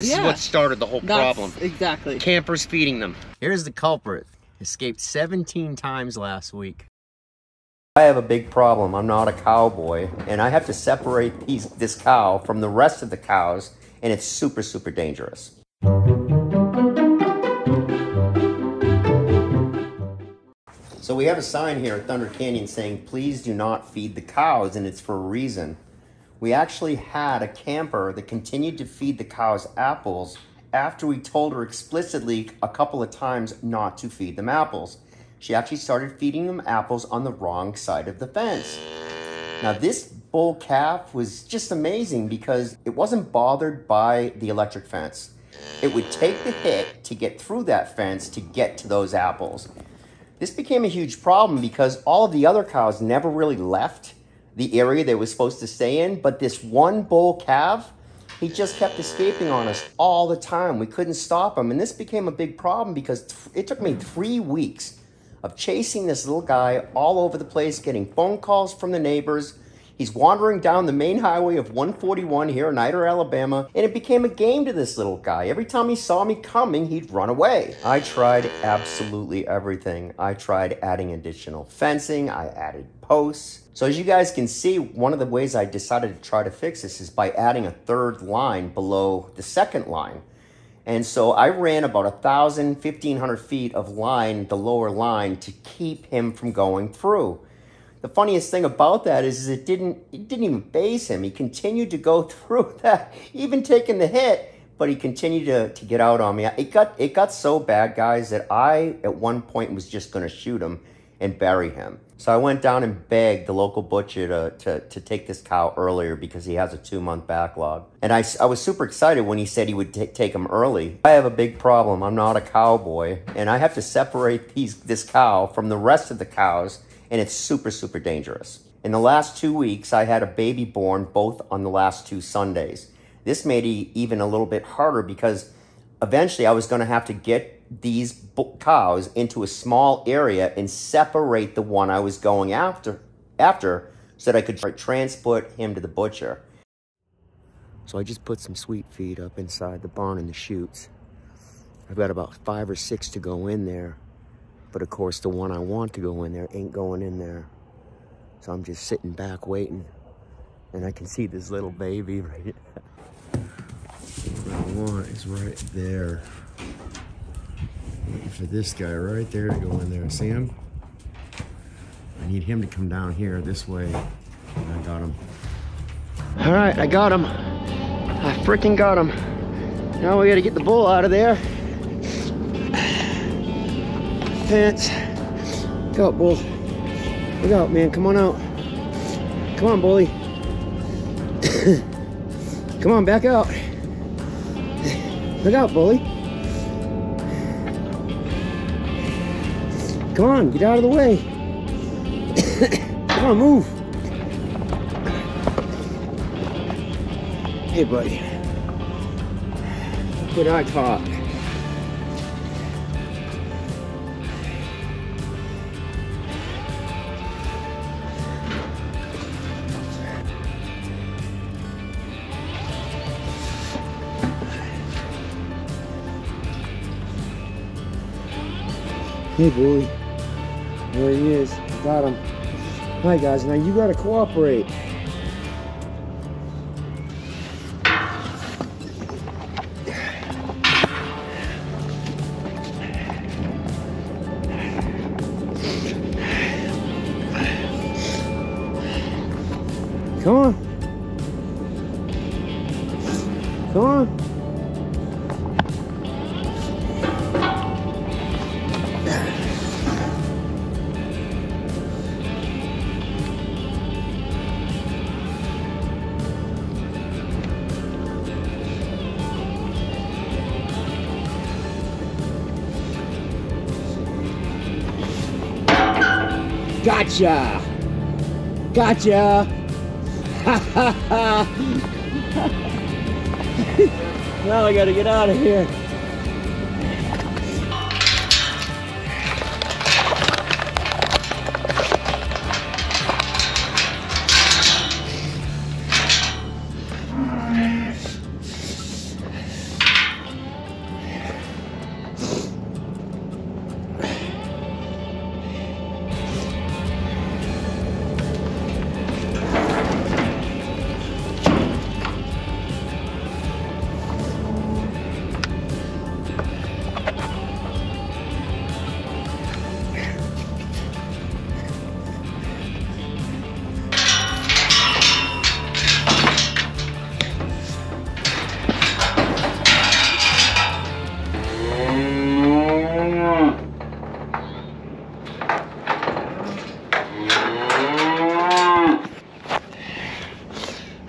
This Yeah. is what started the whole That's problem. exactly. Campers feeding them. Here's the culprit. Escaped 17 times last week. I have a big problem. I'm not a cowboy, and I have to separate these, this cow from the rest of the cows, and it's super, super dangerous. So we have a sign here at Thunder Canyon saying, please do not feed the cows, and it's for a reason. We actually had a camper that continued to feed the cows apples after we told her explicitly a couple of times not to feed them apples. She actually started feeding them apples on the wrong side of the fence. Now, this bull calf was just amazing because it wasn't bothered by the electric fence. It would take the hit to get through that fence to get to those apples. This became a huge problem because all of the other cows never really left the area they were supposed to stay in, but this one bull calf, he just kept escaping on us all the time. We couldn't stop him, and this became a big problem because it took me three weeks of chasing this little guy all over the place, getting phone calls from the neighbors. He's wandering down the main highway of 141 here in Ider, Alabama, and it became a game to this little guy. Every time he saw me coming, he'd run away. I tried absolutely everything. I tried adding additional fencing, I added posts. So, as you guys can see, one of the ways I decided to try to fix this is by adding a third line below the second line. And so I ran about a thousand, fifteen hundred feet of line, the lower line, to keep him from going through. The funniest thing about that is, is it didn't it didn't even phase him. He continued to go through that, even taking the hit, but he continued to, to get out on me. It got it got so bad, guys, that I at one point was just gonna shoot him and bury him. So I went down and begged the local butcher to, to, to take this cow earlier because he has a two month backlog. And I, I was super excited when he said he would ta- take him early. I have a big problem. I'm not a cowboy, and I have to separate these, this cow from the rest of the cows, and it's super, super dangerous. In the last two weeks, I had a baby born both on the last two Sundays. This made it even a little bit harder because eventually I was going to have to get these cows into a small area and separate the one I was going after after so that I could transport him to the butcher. So I just put some sweet feed up inside the barn in the chutes. I've got about five or six to go in there, but of course the one I want to go in there ain't going in there. So I'm just sitting back waiting, and I can see this little baby right. What I want is right there. Waiting for this guy right there to go in there. See him? I need him to come down here this way. I got him. All right, I got him. I freaking got him. Now we gotta get the bull out of there. Fence. Look out, bull. Look out, man. Come on out. Come on, bully. Come on, back out. Look out, bully. Come on, get out of the way. Come on, move. Hey, buddy. Good eye talk. Hey, bully. There he is. Got him. Hi, guys. Now you gotta cooperate. Gotcha! Gotcha! Ha ha ha! now I gotta get out of here.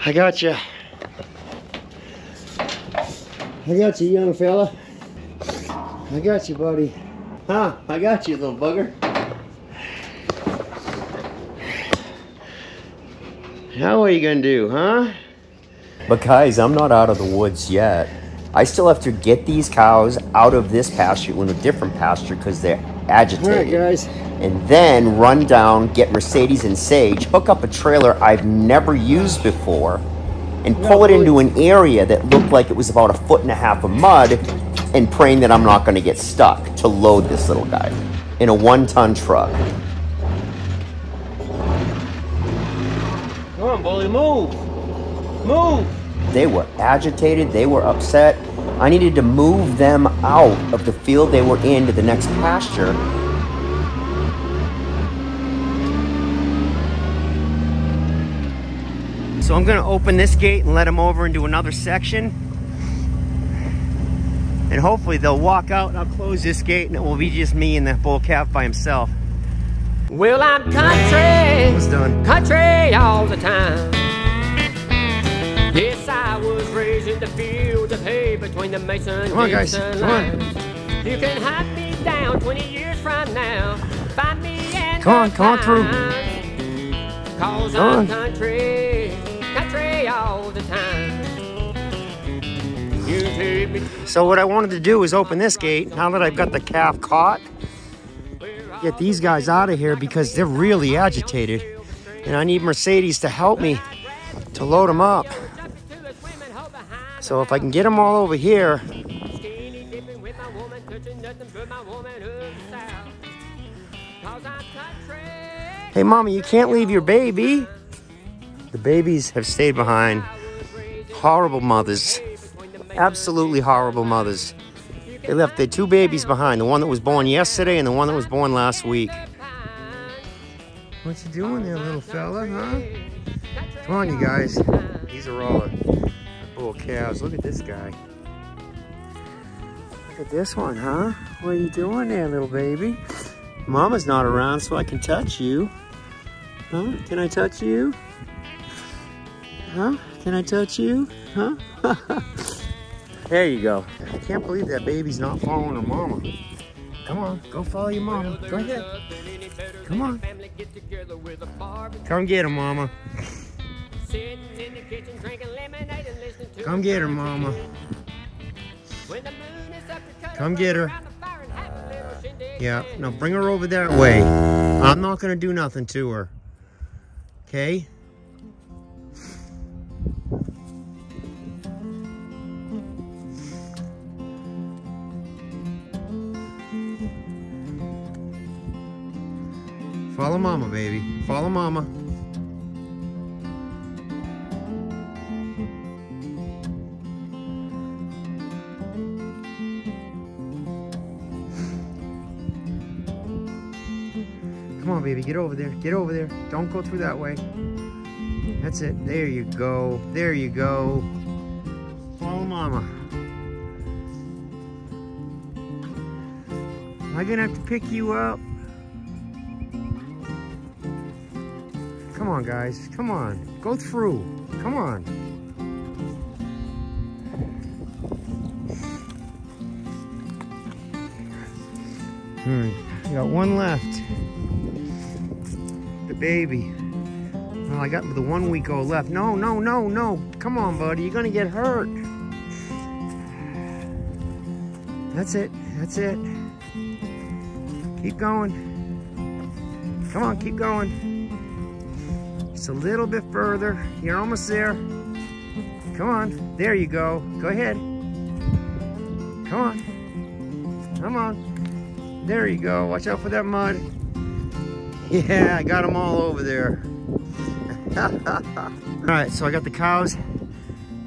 I got you. I got you, young fella. I got you, buddy. Huh? I got you, little bugger. How are you gonna do, huh? But guys, I'm not out of the woods yet. I still have to get these cows out of this pasture into a different pasture because they're agitated. All right, guys. And then run down, get Mercedes and Sage, hook up a trailer I've never used before, and pull it into an area that looked like it was about a foot and a half of mud, and praying that I'm not going to get stuck to load this little guy in a one ton truck. Come on, bully, move. Move. They were agitated, they were upset. I needed to move them out of the field they were in to the next pasture. So I'm gonna open this gate and let them over into another section. And hopefully they'll walk out and I'll close this gate and it will be just me and the bull calf by himself. Well, I'm country. Almost done. Country all the time. Yes, I was raised in the hay between the Mason Come on, guys. Come on. You can hunt me down 20 years from now. Find me Come on, come on through. Cause Come I'm on. country, country all the time. You So what I wanted to do is open this gate now that I've got the calf caught. Get these guys out of here because they're really agitated. And I need Mercedes to help me to load them up. So if I can get them all over here, Skinny dipping with my woman, touching nothing but my woman of the south. Cause I'm country. hey mama, you can't leave your baby. The babies have stayed behind. Horrible mothers. Absolutely horrible mothers. They left their two babies behind, the one that was born yesterday and the one that was born last week. What you doing there, little fella, huh? Come on, you guys. He's a all bull calves. Look at this guy. Look at this one, huh? What are you doing there, little baby? Mama's not around, so I can touch you. Huh? Can I touch you? Huh? Can I touch you? Huh? there you go. I can't believe that baby's not following her mama. Come on, go follow your mama. Go ahead. Come on. Come get him, mama. Come get her, mama. To Come get her. Yeah, now bring her over that way. I'm not gonna do nothing to her. Okay? Follow mama, baby. Follow mama. On, baby, get over there. Get over there. Don't go through that way. That's it. There you go. There you go. Follow mama. Am I gonna have to pick you up? Come on, guys. Come on. Go through. Come on. Hmm. You got one left. Baby. Well, I got the one week old left. No, no, no, no. Come on, buddy. You're gonna get hurt. That's it. That's it. Keep going. Come on, keep going. Just a little bit further. You're almost there. Come on. There you go. Go ahead. Come on. Come on. There you go. Watch out for that mud. Yeah, I got them all over there. all right, so I got the cows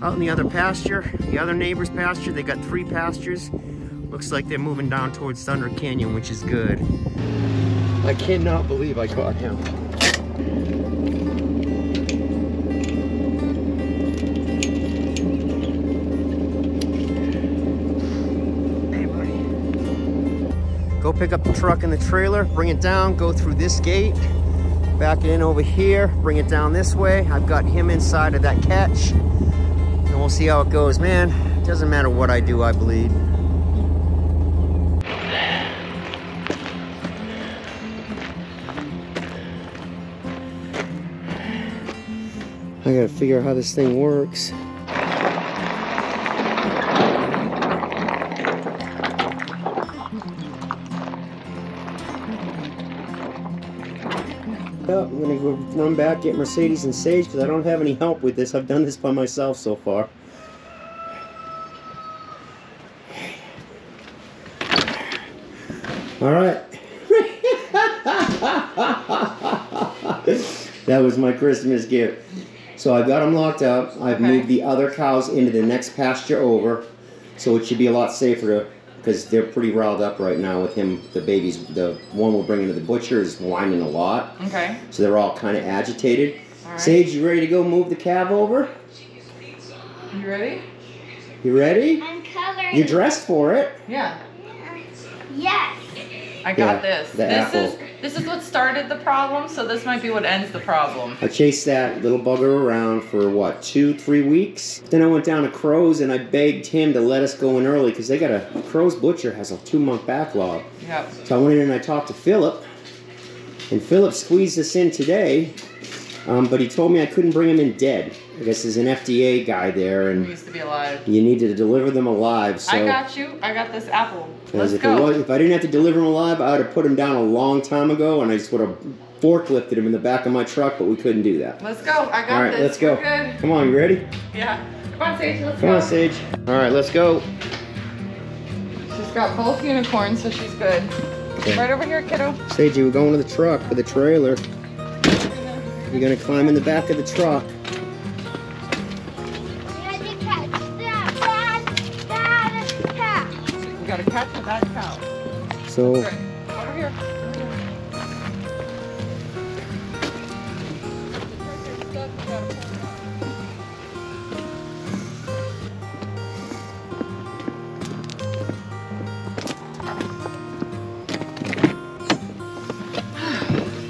out in the other pasture, the other neighbor's pasture. They got three pastures. Looks like they're moving down towards Thunder Canyon, which is good. I cannot believe I caught him. Go pick up the truck and the trailer, bring it down, go through this gate, back in over here, bring it down this way. I've got him inside of that catch. And we'll see how it goes. Man, it doesn't matter what I do, I bleed. I gotta figure out how this thing works. I'm gonna go run back, get Mercedes and Sage because I don't have any help with this. I've done this by myself so far. All right. that was my Christmas gift. So I've got them locked up. I've Okay. moved the other cows into the next pasture over, so it should be a lot safer to, because they're pretty riled up right now with him. The babies, the one we're bringing to the butcher is whining a lot, Okay. so they're all kind of agitated. All right. Sage, you ready to go move the calf over? You ready? You ready? I'm coloring. You dressed for it. Yeah. Yes. I got Yeah, this. This apple. is this is what started the problem, so this might be what ends the problem. I chased that little bugger around for what, two, three weeks? Then I went down to Crow's and I begged him to let us go in early because they got a, Crow's Butcher has a two month backlog. Yep. So I went in and I talked to Philip, and Philip squeezed us in today, um, but he told me I couldn't bring him in dead. I guess there's an FDA guy there and needs to be alive. you need to deliver them alive. So I got you. I got this apple. Let's if, it go. was, if I didn't have to deliver them alive, I would have put him down a long time ago, and I just would have forklifted him in the back of my truck, but we couldn't do that. Let's go. I got All right, this. let's go. Come on, you ready? Yeah. Come on, Sage. Let's Come go. on, Sage. All right, let's go. She's got both unicorns, so she's good. Okay. Right over here, kiddo. Sage, we're going to the truck for the trailer. You're gonna climb in the back of the truck. So Over here. Over here.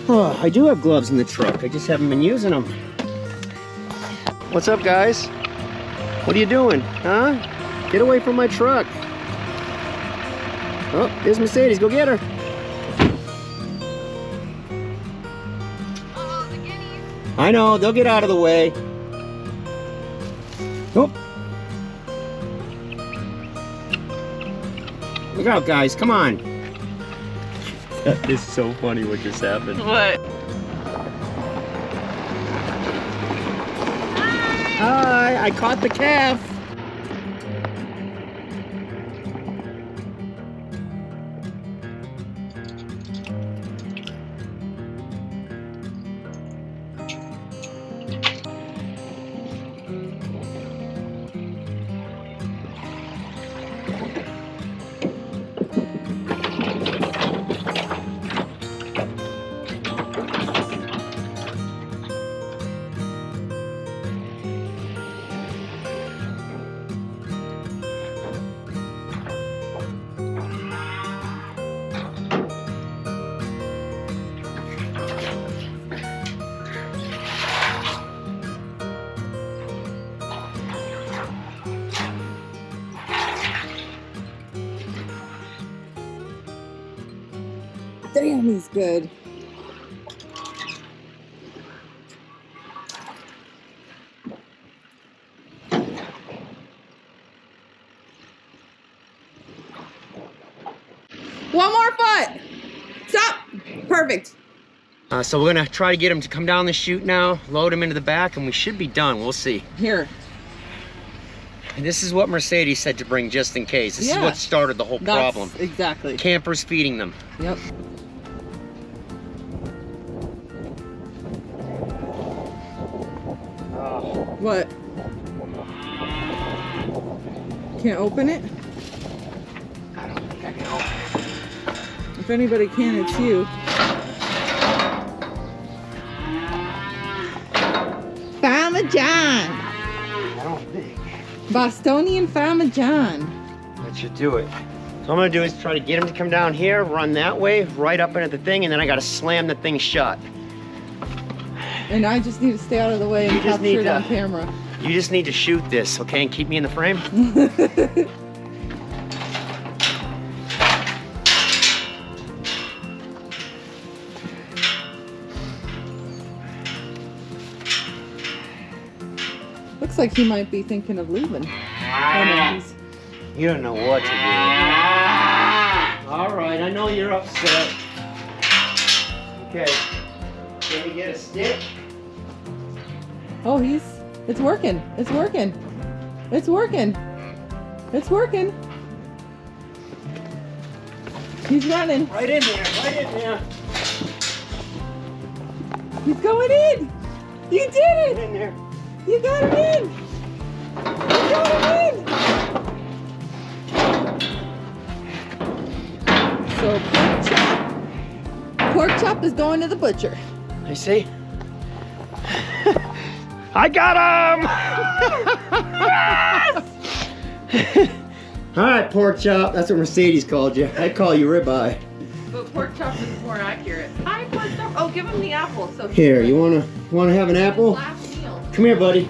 Oh, I do have gloves in the truck. I just haven't been using them. What's up, guys? What are you doing? Huh? Get away from my truck. Oh, there's Mercedes. Go get her. Oh. I know. They'll get out of the way. Oh. Look out, guys. Come on. That is so funny what just happened. What? Hi, I caught the calf. Damn, he's good. One more foot. Stop. Perfect. Uh, so we're gonna try to get him to come down the chute now, load him into the back, and we should be done. We'll see. Here. And this is what Mercedes said to bring just in case. This Yeah. is what started the whole That's problem. exactly. Campers feeding them. Yep. What? Can't open it? I don't think I can open If anybody can, it's you. Farmer John! I don't think. Bostonian Farmer John. That should do it. So I'm gonna do is try to get him to come down here, run that way, right up into the thing, and then I gotta slam the thing shut. And I just need to stay out of the way and You just capture need it on camera. You just need to shoot this, okay, and keep me in the frame. Looks like he might be thinking of leaving. Oh, no, You don't know what to do. All right, I know you're upset. Okay. Can we get a stick? Oh, he's. It's working. It's working. It's working. It's working. He's running. Right in there, right in there. He's going in. You did Right it. in there. You got him in. You got him in. So pork chop. Pork chop is going to the butcher. I see. I got him! All right, pork chop. That's what Mercedes called you. I call you ribeye. But pork chop is more accurate. Hi, pork chop. Oh, give him the apple. So Here, you wanna wanna have an apple? Last meal. Come here, buddy.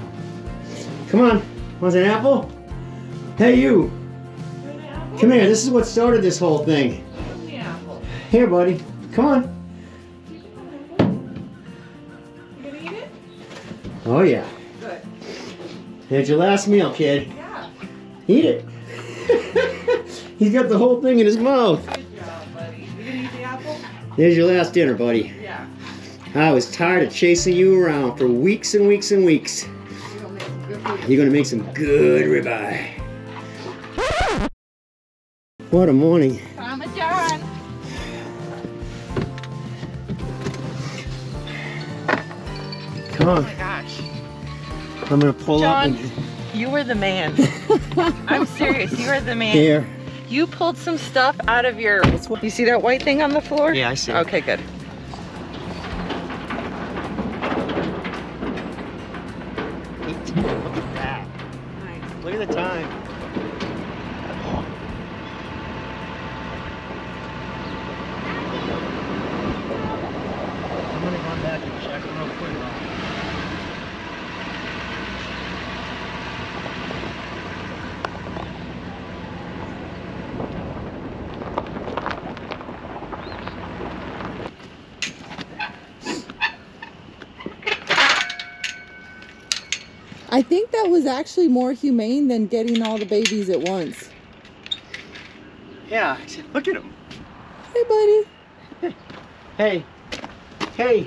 Come on. Want an apple? Hey, you. Come here. This is what started this whole thing. Give him the apple. Here, buddy. Come on. Oh yeah. Good. Here's your last meal, kid. Yeah. Eat it. He's got the whole thing in his mouth. Good job, buddy. You gonna eat the apple? There's your last dinner, buddy. Yeah. I was tired of chasing you around for weeks and weeks and weeks. You're gonna make some good food. You're gonna make some good ribeye. What a morning. Mama John. Come on. Oh. I'm gonna pull John. up and You were the man. I'm serious. You are the man. here. You pulled some stuff out of your. You see that white thing on the floor? Yeah, I see. Okay, good. Think that was actually more humane than getting all the babies at once. Yeah, look at him. Hey, buddy. Hey. Hey.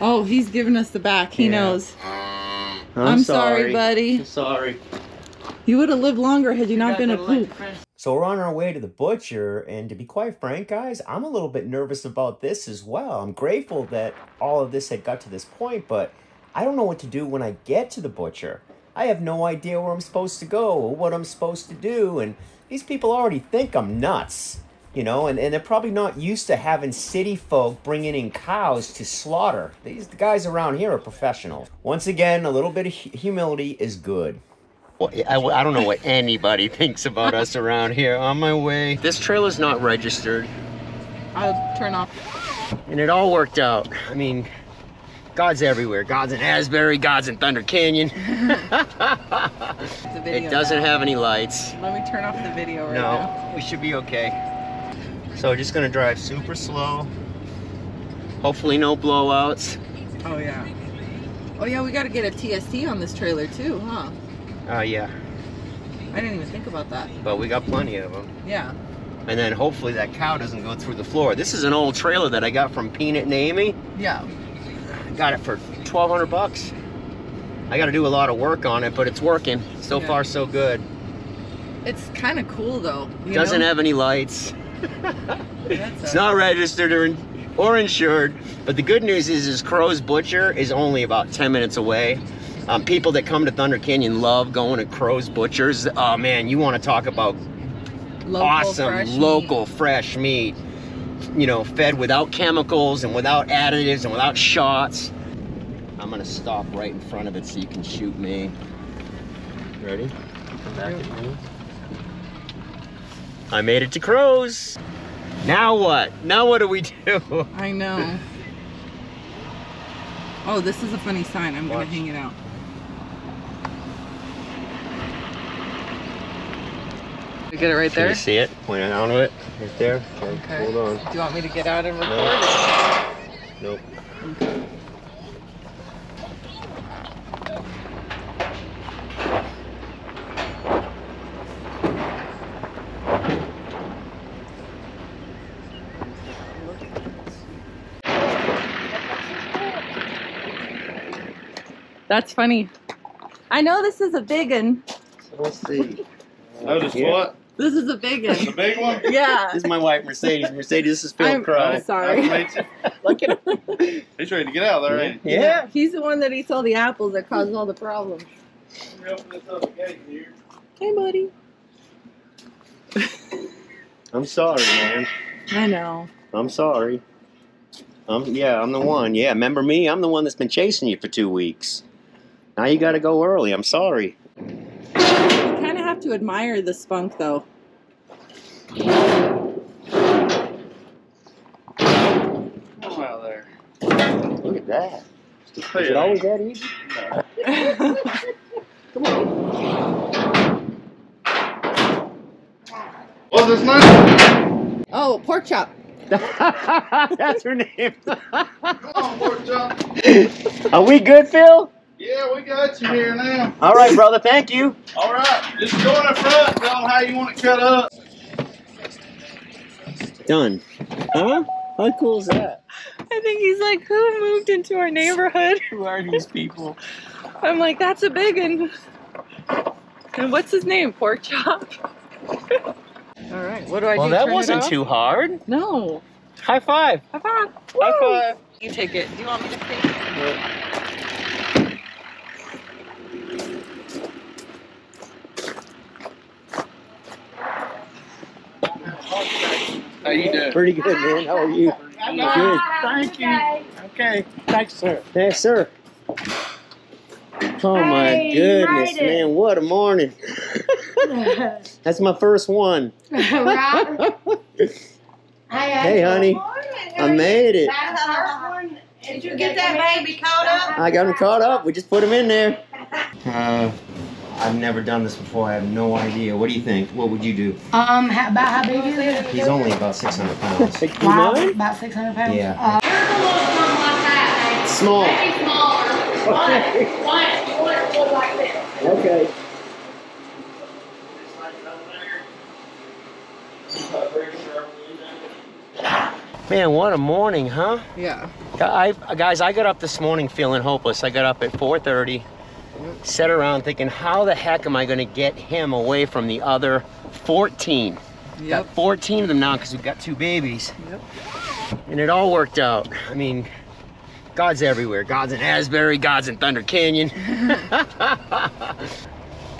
Oh, he's giving us the back. He Yeah. knows. I'm, I'm sorry, buddy. I'm sorry. You would have lived longer had you not been a poop. So we're on our way to the butcher, and to be quite frank, guys, I'm a little bit nervous about this as well. I'm grateful that all of this had got to this point, but I don't know what to do when I get to the butcher. I have no idea where I'm supposed to go or what I'm supposed to do, and these people already think I'm nuts, you know, and, and they're probably not used to having city folk bringing in cows to slaughter. These guys around here are professionals. Once again, a little bit of humility is good. Well, I, I don't know what anybody thinks about us around here. On my way. This trail is not registered, I'll turn off. and it all worked out. I mean, God's everywhere. God's in Asbury, God's in Thunder Canyon. It doesn't now. have any lights. Let me turn off the video right No, now. we should be okay. So just gonna drive super slow. Hopefully no blowouts. Oh yeah. Oh yeah, we got to get a TST on this trailer too, huh? Uh, yeah, I didn't even think about that. but we got plenty of them. Yeah. And then hopefully that cow doesn't go through the floor. This is an old trailer that I got from Peanut and Amy. Yeah. Got it for 1200 bucks. I got to do a lot of work on it, but it's working. So Yeah. far, so good. It's kind of cool though. Doesn't know? have any lights. It's not registered or, or insured. But the good news is, is Crow's Butcher is only about 10 minutes away. Um, people that come to Thunder Canyon love going to Crow's Butchers. Oh man, you want to talk about local, awesome fresh meat. local fresh meat. You know, fed without chemicals and without additives and without shots. I'm gonna stop right in front of it so you can shoot me. Ready? Come back at me. I made it to Crows. Now what? Now what do we do? I know. Oh, this is a funny sign. I'm gonna hang it out. You get it right Can there? you see it? Point it out of it. Right there. Okay. Hold on. Do you want me to get out and record? No. Nope. That's funny. I know this is a big one. Let's see. Notice Yeah. what? This is a big The one. big one? Yeah. This is my wife, Mercedes. Mercedes, this is Phil I'm Crow. sorry. Nice to meet. Look at him. He's ready to get out of there, ain't he? Yeah. He's the one that eats all the apples that causes all the problems. Let me open this other gate here. Hey, buddy. I'm sorry, man. I know. I'm sorry. Um, yeah, I'm the one. Yeah, remember me? I'm the one that's been chasing you for two weeks. Now you got to go early. I'm sorry. You have to admire the spunk, though. Come there. Look at that. Just Is pay it always that easy? Come on. What's his name? oh, pork chop. That's her name. Come on, pork chop. Are we good, Phil? Yeah, we got you here now. All right, brother. Thank you. All right, just go in the front. Tell them how you want it cut up. Done. Huh? How cool is that? I think he's like, who moved into our neighborhood? Who are these people? I'm like, that's a big one. And what's his name? Pork chop. All right. What do I do? Well, that Turn wasn't too hard. No. High five. High five. High five. You take it. Do you want me to take it? How you doing? Pretty good, man. How are you? I'm Good. Thank you. Okay. Thanks, sir. Yes, sir. Oh my Hey, goodness, man! What a morning! That's my first one. right? Hey, honey, I made it. Did you get that baby caught up? I got him caught up. We just put him in there. Uh, I've never done this before. I have no idea. What do you think? What would you do? Um, how, about how big is it? He's only about 600 pounds. Wow, about 600 pounds. Yeah. Uh, Small. Okay. Man, what a morning, huh? Yeah. I, guys, I got up this morning feeling hopeless. I got up at 4:30, sat around thinking, how the heck am I going to get him away from the other 14? Yep. Got 14 of them now because we've got two babies. Yep. And it all worked out. I mean, God's everywhere. God's in Asbury, God's in Thunder Canyon.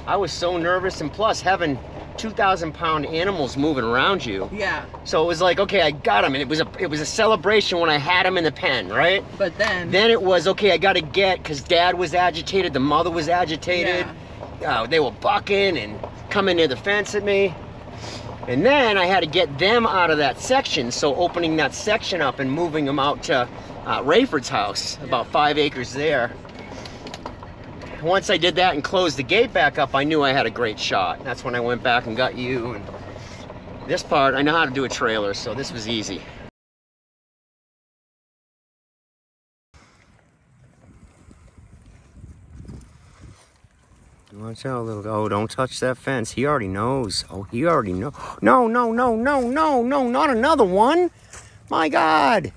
I was so nervous, and plus having 2,000 pound animals moving around you. Yeah. So it was like, okay, I got him, and it was a it was a celebration when I had him in the pen, right? But then. Then it was okay, I got to get because Dad was agitated, the mother was agitated. Uh, they were bucking and coming near the fence at me. And then I had to get them out of that section. So opening that section up and moving them out to uh, Rayford's house, about five acres there. Once I did that and closed the gate back up, I knew I had a great shot. That's when I went back and got you. And this part, I know how to do a trailer, so this was easy. Watch out, little. Oh, don't touch that fence. He already knows. Oh, he already know. No, no, no, no, no, no, not another one. My God.